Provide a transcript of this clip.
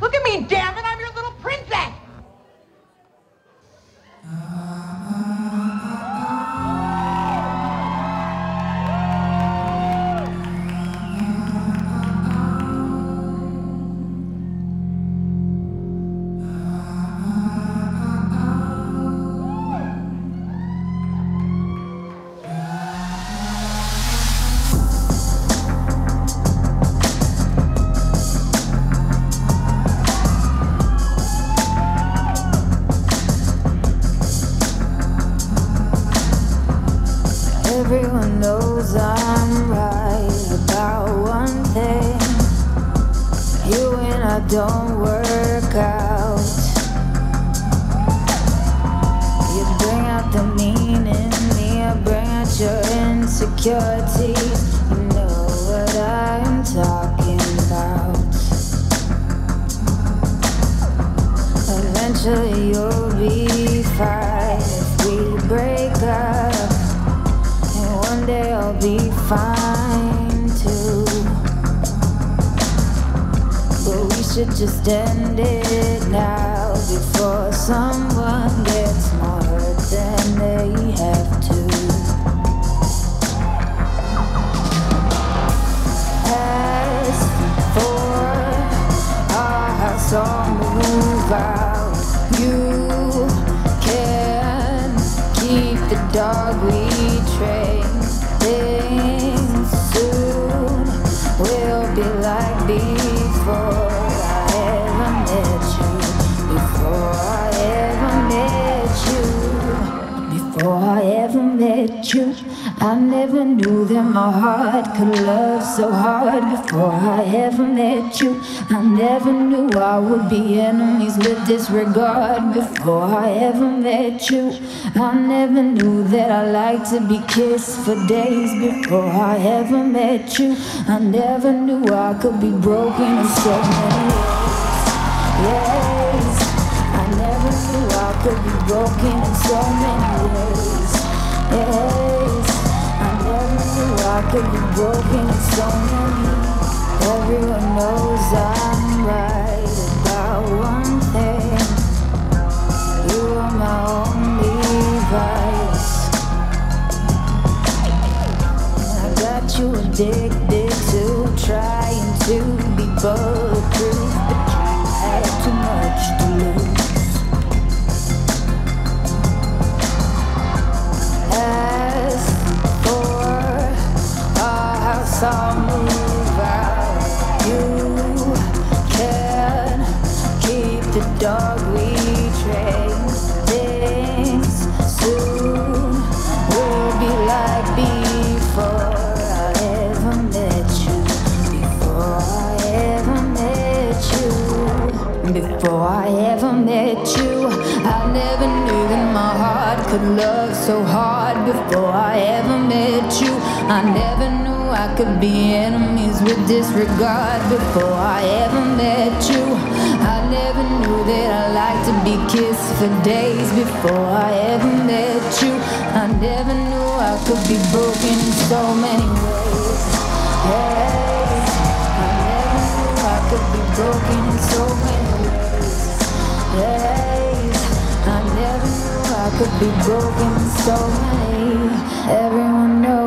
Look at me, damn it, don't work out. You bring out the mean in me, I bring out your insecurities. You know what I'm talking about. Eventually you'll be should just end it now before someone gets more hurt than they have to. As for our house on the move out, you can keep the dog we train. Met you, I never knew that my heart could love so hard. Before I ever met you, I never knew I would be enemies with disregard. Before I ever met you, I never knew that I liked to be kissed for days. Before I ever met you, I never knew I could be broken in so many ways. Yes, I never knew I could be broken in so many ways. Yes, I never knew I could be broken in so many. Everyone knows I'm right about one thing. You are my only vice. I got you addicted to trying to be bulletproof, the dog we train. Things soon will be like before I ever met you. Before I ever met you. Before I ever met you, I never knew that my heart could love so hard. Before I ever met you, I never knew I could be enemies with disregard. Before I ever met you, I never knew that I liked to be kissed for days. Before I ever met you, I never knew I could be broken in so many ways. I never knew I could be broken in so many ways. I never knew I could be broken in so many. Everyone knows